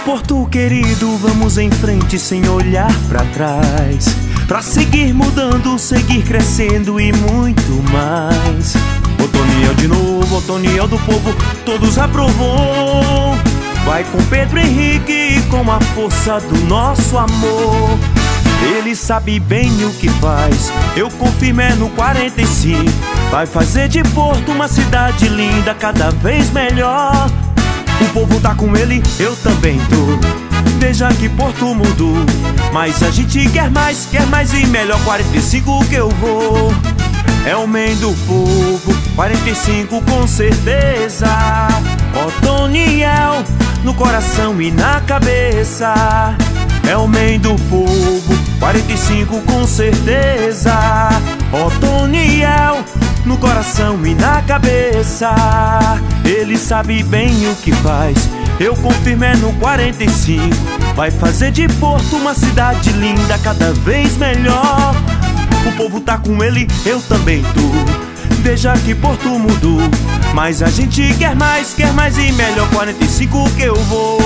Porto querido, vamos em frente sem olhar para trás. Pra seguir mudando, seguir crescendo e muito mais. Otoniel de novo, Otoniel do povo, todos aprovou. Vai com Pedro Henrique com a força do nosso amor. Ele sabe bem o que faz, eu confirmo é no 45. Vai fazer de Porto uma cidade linda, cada vez melhor. O povo tá com ele, eu também tô. Veja que Porto mudou, mas a gente quer mais, quer mais e melhor. 45 que eu vou. É o men do povo, 45 com certeza. Otoniel no coração e na cabeça. É o men do povo, 45 com certeza. Otoniel no coração e na cabeça. Ele sabe bem o que faz. Eu confirmo é no 45. Vai fazer de Porto uma cidade linda, cada vez melhor. O povo tá com ele, eu também tô. Veja que Porto mudou. Mas a gente quer mais, quer mais e melhor. 45 que eu vou.